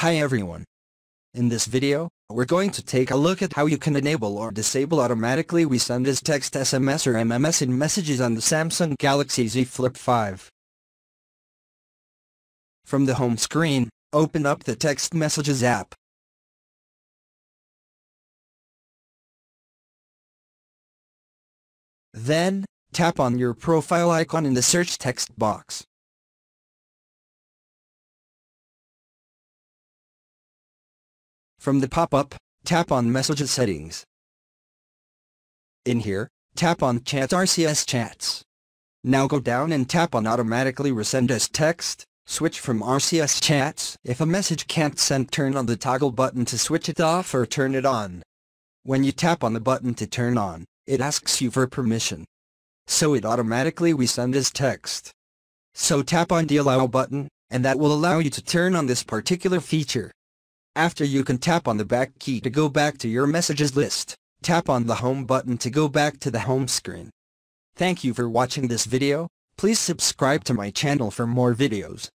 Hi everyone. In this video, we're going to take a look at how you can enable or disable automatically resend as text SMS or MMS in messages on the Samsung Galaxy Z Flip 5. From the home screen, open up the Text Messages app. Then, tap on your profile icon in the search text box. From the pop-up, tap on Messages settings. In here, tap on Chat RCS Chats. Now go down and tap on Automatically Resend as Text, switch from RCS Chats. If a message can't send turn on the toggle button to switch it off or turn it on. When you tap on the button to turn on, it asks you for permission. So it automatically resend as text. So tap on the allow button, and that will allow you to turn on this particular feature. After you can tap on the back key to go back to your messages list. Tap on the home button to go back to the home screen. Thank you for watching this video. Please subscribe to my channel for more videos.